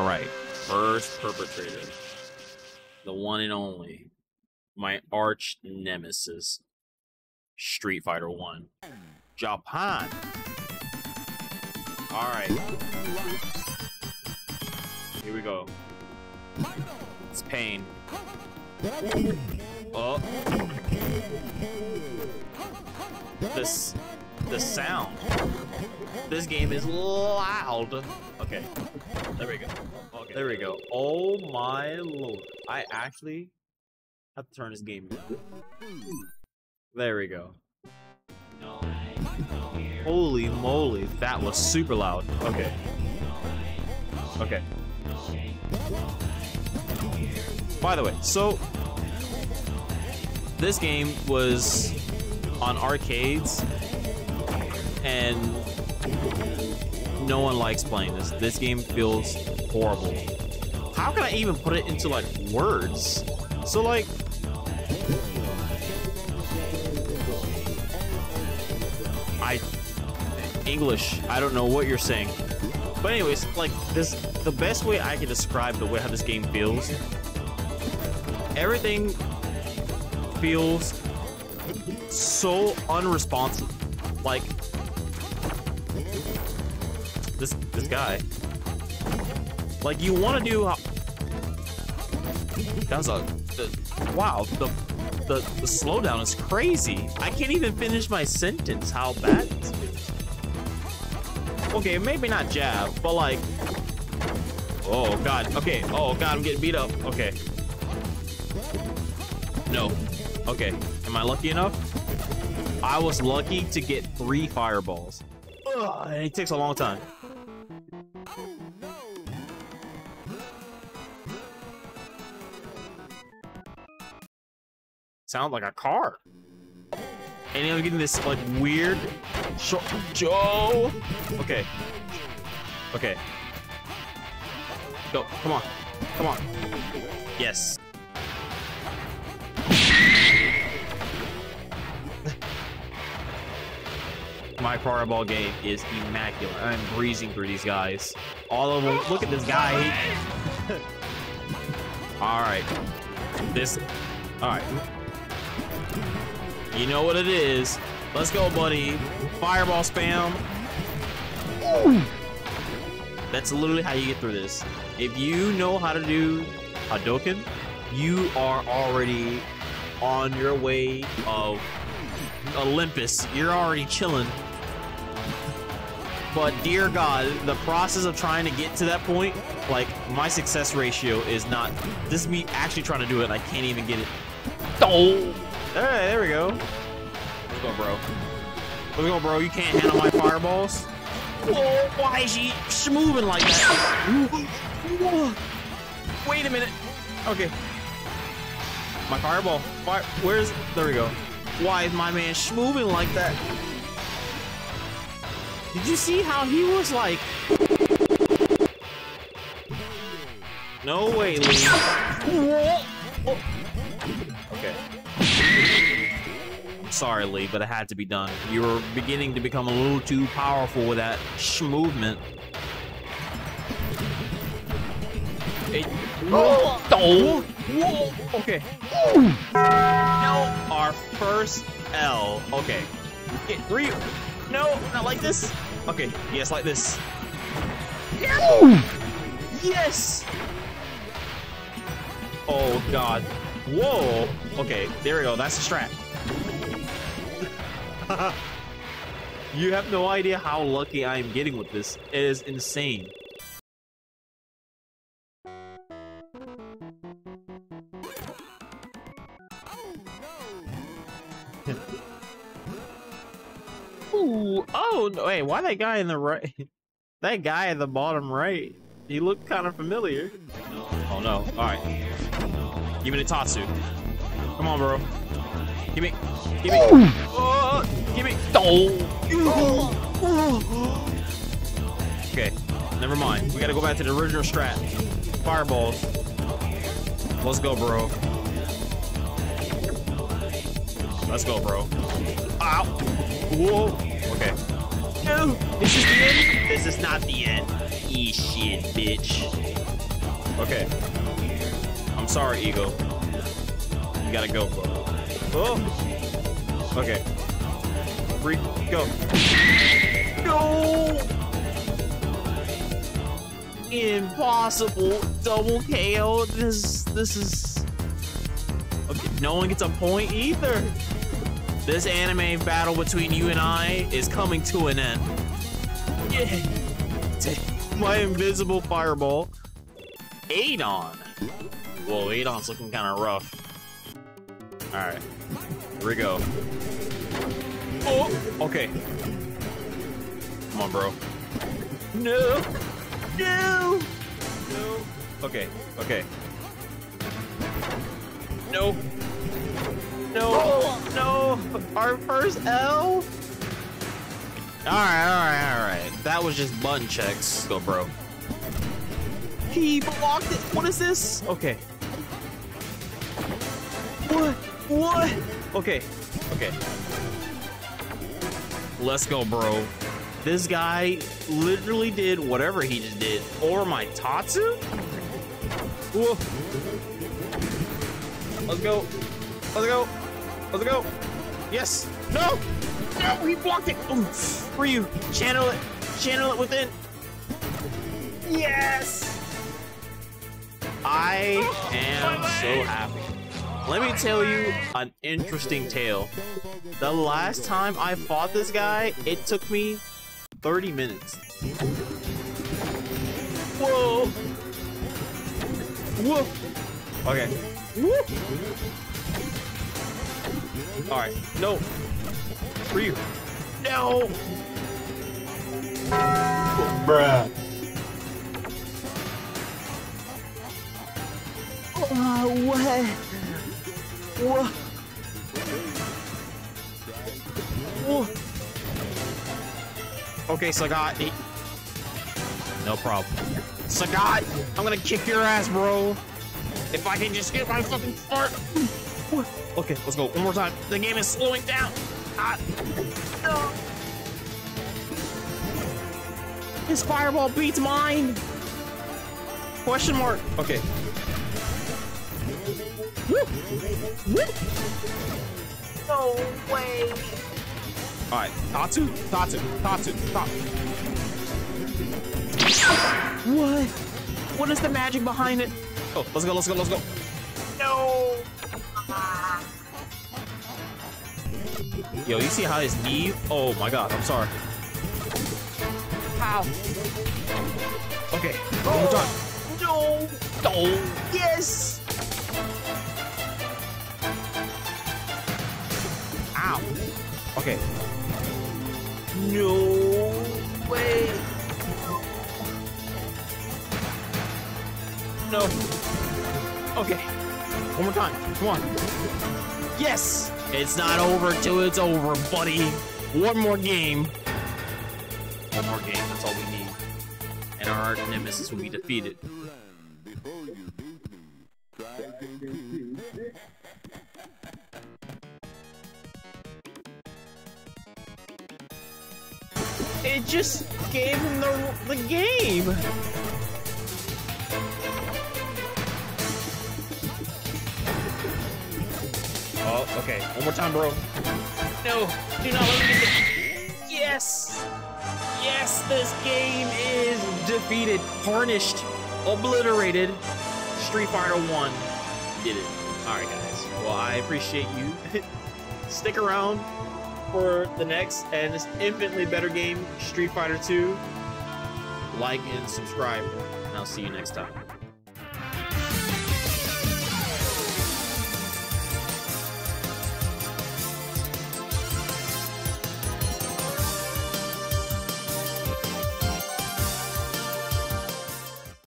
first perpetrator. The one and only. My arch nemesis. Street Fighter 1. Japan. Alright. Here we go. It's pain. Oh. This the sound. This game is loud. Okay. There we go. Okay. There we go. Oh my lord. I actually have to turn this game down. There we go. Holy moly, that was super loud. Okay. Okay. By the way, so this game was on arcades and no one likes playing this. This game feels horrible. How can I even put it into like words? So like I English, I don't know what you're saying. But anyways, like this the best way I can describe the way how this game feels. Everything feels so unresponsive. Like this this guy. Like you want to do. That was a the, wow. The, the the slowdown is crazy. I can't even finish my sentence. How bad this is. Okay, maybe not jab, but like. Oh god. Okay. Oh god, I'm getting beat up. Okay. No. Okay. Am I lucky enough? I was lucky to get three fireballs. Ugh, it takes a long time. Sound like a car. And I'm getting this like weird short Joe. Okay. Okay. Go. Come on. Come on. Yes. My fireball game is immaculate. I'm breezing through these guys. All of them. Look at this guy. all right. This. All right. You know what it is. Let's go, buddy. Fireball spam. That's literally how you get through this. If you know how to do Hadouken, you are already on your way of Olympus. You're already chilling. But dear God, the process of trying to get to that point, like my success ratio is not. This is me actually trying to do it. I can't even get it. Oh, hey, there we go. Let's go, bro. Let's go, bro. You can't handle my fireballs. Oh, why is she moving like that? Wait a minute. Okay. My fireball. Fire. Where's? There we go. Why is my man moving like that? Did you see how he was like? No way, Lee. Sorry, Lee, but it had to be done. You were beginning to become a little too powerful with that sh movement. It, oh! Oh! whoa, oh, whoa, okay. No, our first L. Okay. Get three. No, not like this. Okay, yes, like this. Yes! Oh, God. Whoa! Okay, there we go. That's the strat. you have no idea how lucky I am getting with this. It is insane. Ooh, oh, no, wait, why that guy in the right? That guy at the bottom right, he looked kind of familiar. Oh no, alright. Give me the Tatsu. Come on, bro. Give me, give me, oh, oh give me, oh. Okay, never mind. We gotta go back to the original strat. Fireballs. Let's go, bro. Let's go, bro. Ow. Whoa. Okay. No. This is the end. This is not the end. E shit, bitch. Okay. I'm sorry, Ego. You gotta go. Oh! Okay. Three, go. No! Impossible double KO. This, this is... Okay, no one gets a point either. This anime battle between you and I is coming to an end. Yeah. My invisible fireball. Adon. Whoa, Adon's looking kind of rough. Alright. Here we go. Oh! Okay. Come on, bro. No! No! No! Okay, okay. No! No! No! Our first L? Alright, alright, alright. That was just button checks. Go, bro. He blocked it. What is this? Okay. What? What? Okay. Okay. Let's go, bro. This guy literally did whatever he just did. Or my Tatsu? Whoa. Let's go. Let's go. Let's go. Yes. No. No, he blocked it. Ooh. For you. Channel it. Channel it within. Yes. I oh, am so happy. Let me tell you an interesting tale. The last time I fought this guy, it took me 30 minutes. Whoa! Whoa! Okay. Whoa! Alright, no. For you. No! Bruh. Oh, what? Okay, Sagat. No problem. Sagat, I'm gonna kick your ass, bro. If I can just get my fucking fart. Okay, let's go. One more time. The game is slowing down. Ah. No. His fireball beats mine. Question mark. Okay. Woo. Woo. No way. All right, Tatsu, Tatsu, Tatsu, Tatsu. What? What is the magic behind it? Oh, let's go, let's go, let's go. No. Yo, you see how his knee? Oh my god, I'm sorry. How? Okay, one more time. No. Oh, yes. Okay. No way. No. Okay. One more time. Come on. Yes. It's not over till it's over, buddy. One more game. One more game. That's all we need. And our arch nemesis will be defeated. It just gave him the, the game. Oh, okay. One more time, bro. No, do not let me get the... Yes! Yes, this game is defeated, tarnished, obliterated. Street Fighter 1 did it. Alright, guys. Well, I appreciate you. Stick around for the next and this infinitely better game, Street Fighter 2. Like and subscribe, and I'll see you next time.